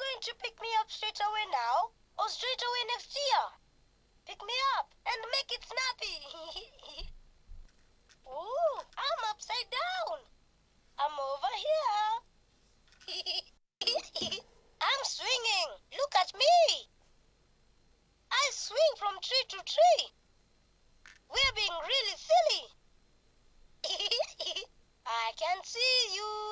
going to pick me up straight away now or straight away next year? Pick me up and make it snappy. Ooh, I'm upside down. I'm over here. I'm swinging. Look at me. I swing from tree to tree. We're being really silly. I can see you.